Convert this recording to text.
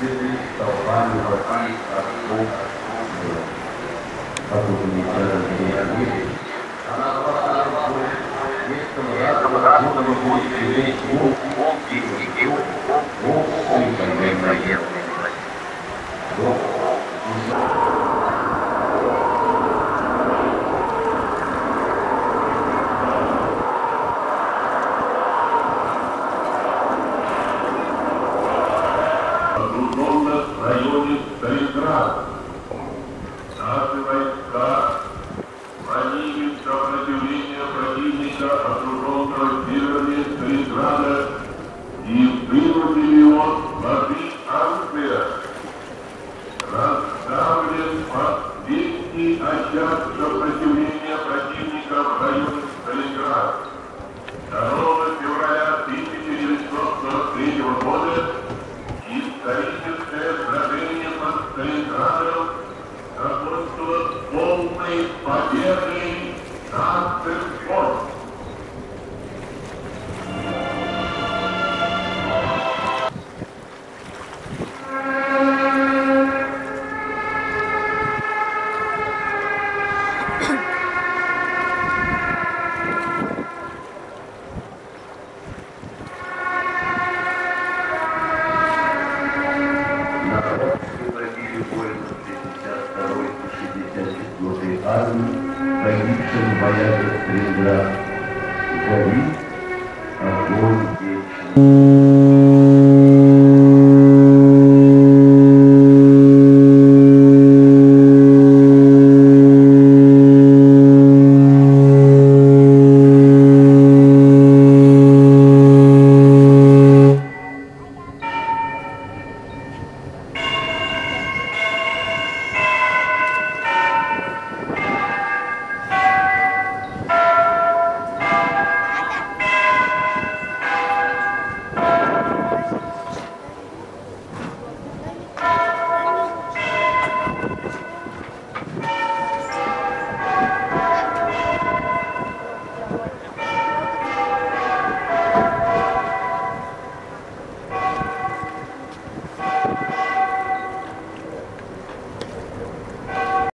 firme, salvado ao Pai, a força da comunidade de amigos, a nossa alma restaurada no mundo de Deus, o povo de Deus, o povo de Deus, Калининград. Наши войска пронились до противления противника окруженного мира Stop satu lagi supaya terindah dari aku.